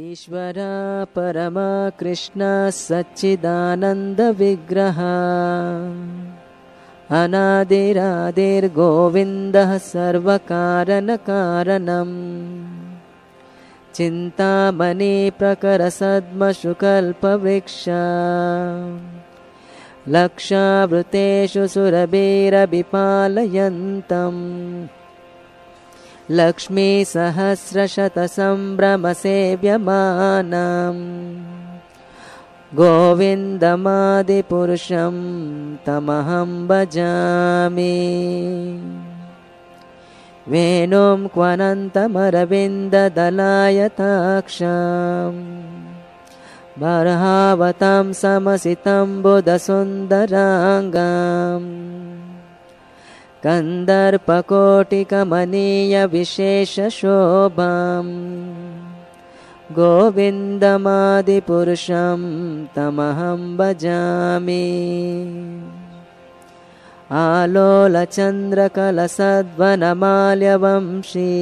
ईश्वर परमा कृष्ण सच्चिदानन्दविग्रह अनादिरादिर्गोविन्दः सर्वकारणकारणम् चिन्तामणि प्रकरसद्मशुकल्पवृक्ष लक्षावृतेषु सुरभिरभिपालयन्तम् लक्ष्मीसहस्रशतसम्भ्रमसेव्यमानम् गोविन्दमादिपुरुषं तमहं भजामि। वेणुं क्वनन्तमरविन्ददलायताक्षम् बर्हावतां समसितं बुधसुन्दराङ्गम् कन्दर्पकोटिकमनीयविशेषशोभाम् गोविन्दमादिपुरुषं तमहं भजामि। आलोलचन्द्रकलसद्वनमाल्यवंशी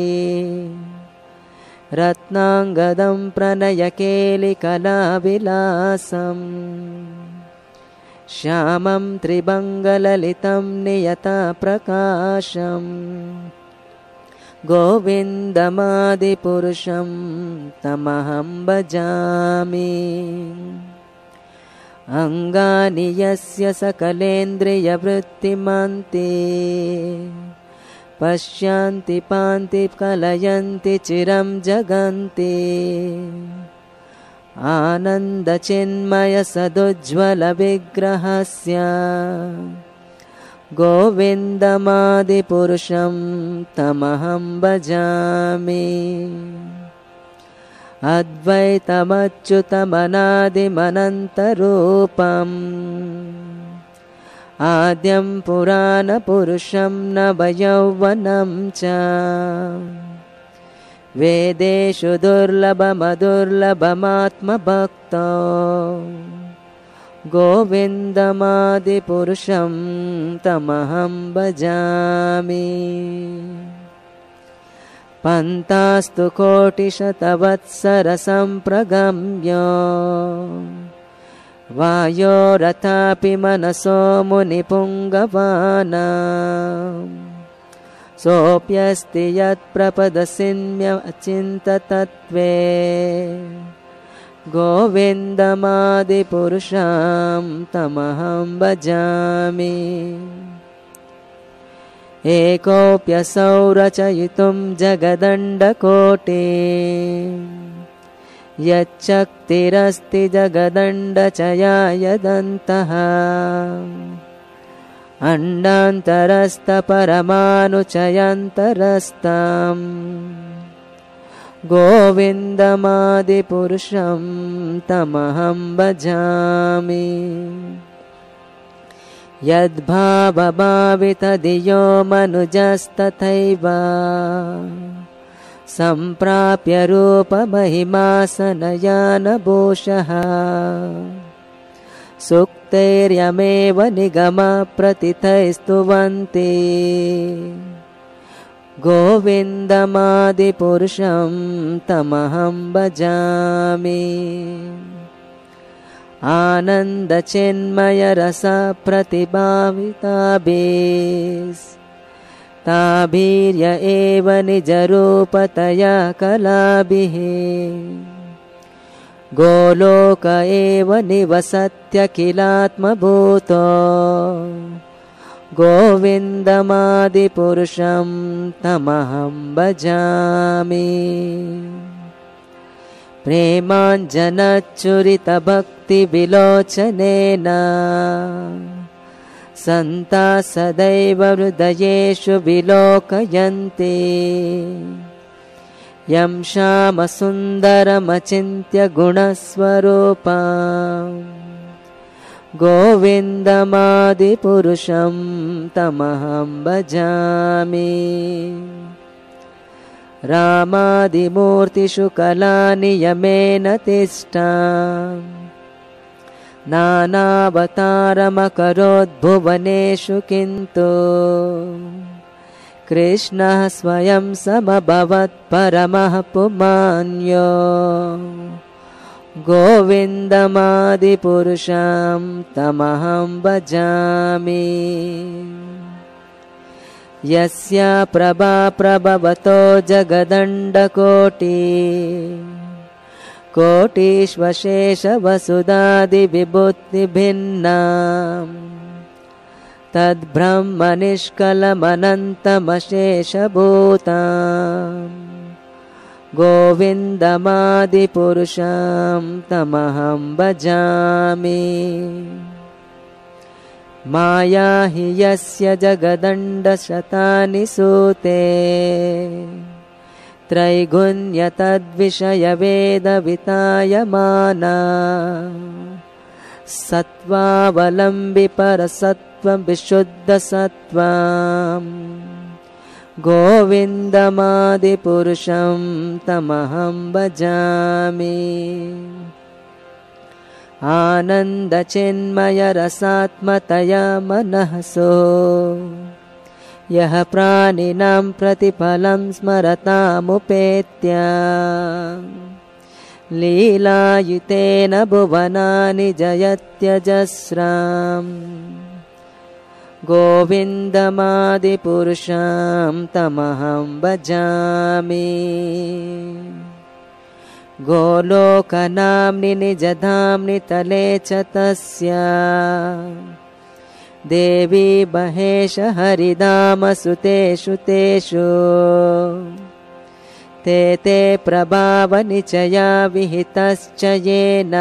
रत्नाङ्गदं प्रणयकेलिकलाविलासम् श्यामं त्रिबङ्गललितं नियतप्रकाशम्। गोविन्दमादिपुरुषं तमहं भजामि। अङ्गानि यस्य सकलेन्द्रियवृत्तिमन्ति पश्यन्ति पान्ति कलयन्ति चिरं जगन्ति आनन्दचिन्मयसदुज्ज्वलविग्रहस्य। गोविन्दमादिपुरुषं तमहं भजामि। अद्वैतमच्युतमनादिमनन्तरूपम्। आद्यं पुराणपुरुषं नवयौवनं च वेदेषु दुर्लभमदुर्लभमात्मभक्तो गोविन्दमादिपुरुषं तमहं भजामि। पन्तास्तु कोटिशतवत्सरसम्प्रगम्य। वायोरथापि मनसो मुनिपुङ्गवाना सोऽप्यस्ति यत्प्रपदसिन्म्यचिन्ततत्त्वे गोविन्दमादिपुरुषं तमहं भजामि। एकोऽप्यसौ रचयितुं जगदण्डकोटे। यच्चक्तिरस्ति जगदण्डचयायदन्तः अण्डान्तरस्तपरमानुचयन्तरस्ताम् गोविन्दमादिपुरुषं तमहं भजामि। यद्भावभावितधियो मनुजस्तथैव। सम्प्राप्य रूपमहिमासनयानभूषः सुक्तैर्यमेव निगमप्रतिथैस्तुवन्ति गोविन्दमादिपुरुषं तमहं भजामि। आनन्दचिन्मयरसप्रतिभाविताभिस्ताभिर्य एव निजरूपतया कलाभिः गोलोक एव निवसत्यखिलात्मभूतो। गोविन्दमादिपुरुषं तमहं भजामि। प्रेमाञ्जनच्चुरितभक्तिविलोचनेन सन्ता सदैव हृदयेषु विलोकयन्ति यं श्यामसुन्दरमचिन्त्य गुणस्वरूपा गोविन्दमादिपुरुषं तमहं भजामि। रामादिमूर्तिषु कलानियमेन तिष्ठा नानावतारमकरोद्भुवनेषु किन्तु कृष्णः स्वयं समभवत् परमः पुमान्यो। गोविन्दमादिपुरुषं तमहं भजामि। यस्य प्रभा प्रभवतो जगदण्डकोटि। कोटिष्वशेषवसुधादिविभूतिभिन्ना तद्ब्रह्मनिष्कलमनन्तमशेषभूता गोविन्दमादिपुरुषं तमहं भजामि। माया हि यस्य जगदण्डशतानि सूते। त्रैगुण्यतद्विषयवेदवितायमाना सत्त्वावलम्बिपरसत्त्वविशुद्धसत्त्वा गोविन्दमादिपुरुषं तमहं भजामि। आनन्दचिन्मयरसात्मतया मनःसो यः प्राणिनां प्रतिफलं स्मरतामुपेत्य। लीलायुतेन भुवनानि जयत्यजस्राम् गोविन्दमादिपुरुषं तमहं भजामि। गोलोकनाम्नि निजधाम्नि तले च तस्य। देवी महेश हरिदामसुतेषु तेषु ते ते प्रभावनिचया विहितश्च येन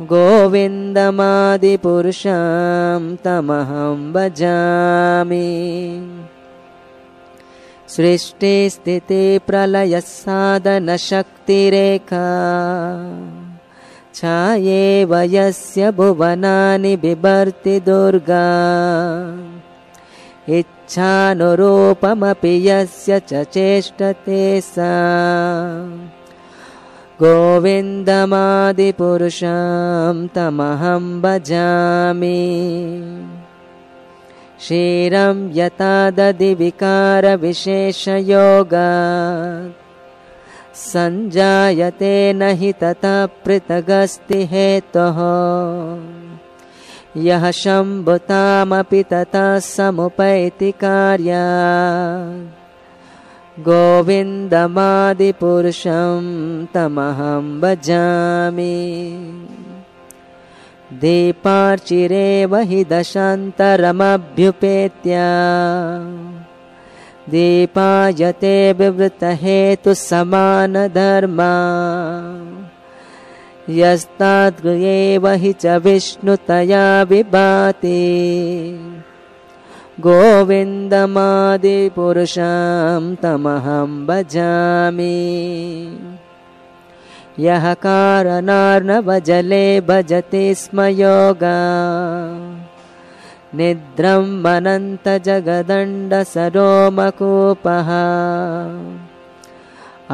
गोविन्दमादिपुरुषं तमहं भजामि। सृष्टिस्थितिप्रलयसाधनशक्तिरेखा छायेव यस्य भुवनानि बिभर्ति दुर्गा। इच्छानुरूपमपि यस्य च चेष्टते सा गोविन्दमादिपुरुषं तमहं भजामि। क्षीरं यथा दधिविकारविशेषयोगा सञ्जायते न हि तथा पृथगस्ति हेतुः यः शम्भुतामपि तथा समुपैति कार्या गोविन्दमादिपुरुषं तमहं भजामि। दीपार्चिरेव हि दशान्तरमभ्युपेत्य। दीपायते विवृतहेतुसमानधर्मा यस्ताद्गृहेव हि च विष्णुतया विभाति गोविन्दमादिपुरुषं तमहं भजामि। यः कारणार्णवजले भजति स्म योगा। निद्रं मनन्तजगदण्डसरोमकूपः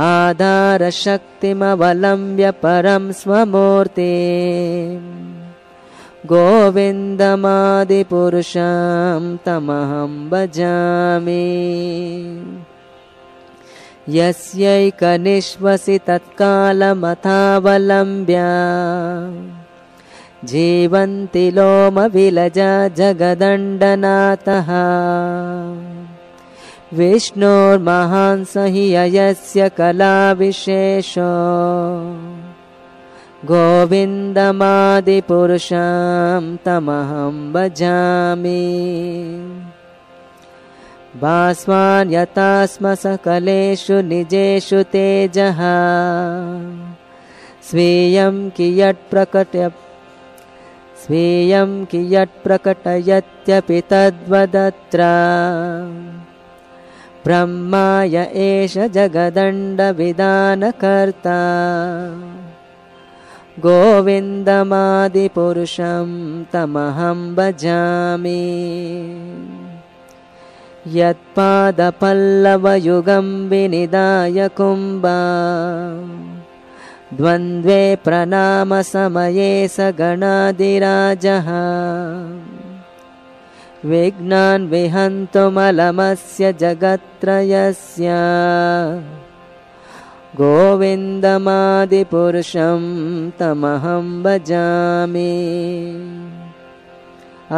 आधारशक्तिमवलम्ब्य परं स्वमूर्ति गोविन्दमादिपुरुषं तमहं भजामि। यस्यैकनिश्वसि तत्कालमथावलम्ब्य। जीवन्ति लोमविलज जगदण्डनाथः। विष्णोर्महान् स हि अयस्य कलाविशेषो गोविन्दमादिपुरुषं तमहं भजामि। भास्वान् यथा स्म सकलेषु निजेषु तेजः। स्वीयं कियत्प्रकट्य स्वीयं कियत्प्रकटयत्यपि तद्वदत्र। ब्रह्माय एष जगदण्डविधानकर्ता गोविन्दमादिपुरुषं तमहं भजामि। यत्पादपल्लवयुगं विनिदाय कुम्बा द्वन्द्वे प्रणामसमये स गणादिराजः। विघ्नान् विहन्तुमलमस्य जगत्त्रयस्य गोविन्दमादिपुरुषं तमहं भजामि।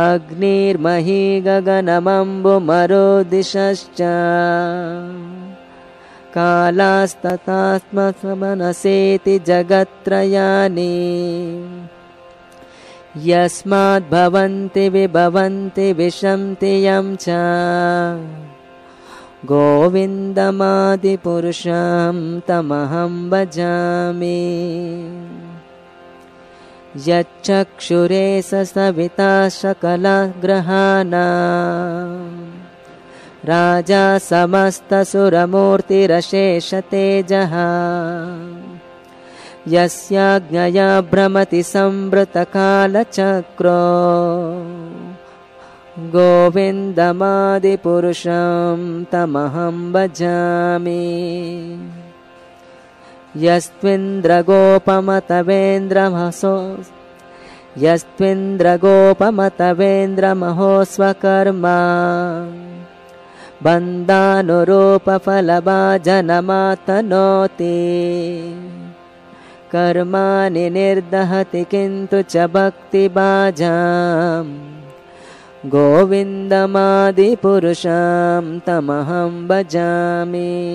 अग्निर्मही गगनमम्बुमरुदिशश्च कालास्ततात्मसमनसेति जगत्त्रयानि यस्माद्भवन्ति विभवन्ति विशन्ति यं च गोविन्दमादिपुरुषं तमहं भजामि। यच्चक्षुरे सविता सकलग्रहाणा राजा समस्तसुरमूर्तिरशेषतेजः। यस्याज्ञया भ्रमति संवृतकालचक्रो गोविन्दमादिपुरुषं तमहं भजामि। यस्त्विन्द्रगोपमतवेन्द्रमहसो यस्त्विन्द्रगोपमतवेन्द्रमहो स्वकर्मा बन्दानुरूपफलभाजनमातनोति कर्माणि निर्दहति किन्तु च भक्तिबाजाम् गोविन्दमादिपुरुषं तमहं भजामि।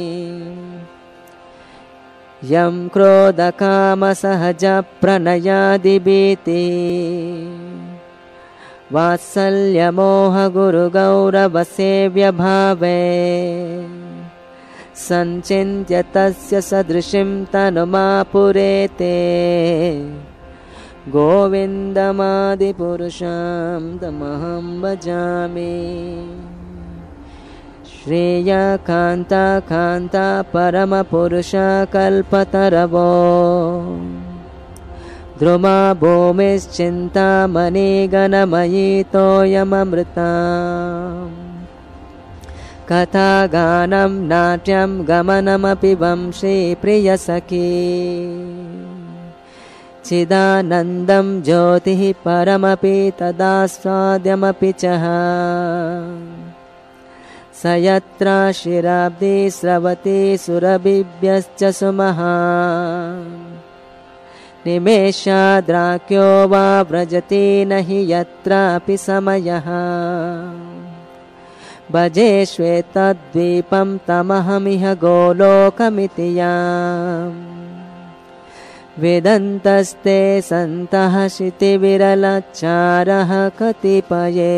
यं क्रोधकामसहजप्रणयादिभीति। वात्सल्यमोहगुरुगौरवसेव्यभावे। सञ्चिन्त्य तस्य सदृशीं तनुमापुरेते गोविन्दमादिपुरुषं तमहं भजामि। श्रेया कान्ता कान्ता परमपुरुषकल्पतरवो द्रुमा भूमिश्चिन्तामणिगणमयितोऽयममृता कथागानं नाट्यं गमनमपि वंशे प्रियसखी चिदानन्दं ज्योतिः परमपि तदास्वाद्यमपि च स यत्रा शिराब्दी स्रवति सुरभिभ्यश्च सुमहा। निमेषाद्राक्यो वा व्रजति न हि यत्रापि समयः। भजे श्वेतद्वीपं तमहमिह गोलोकमिति या वेदन्तस्ते सन्तः शितिविरलच्चारः कतिपये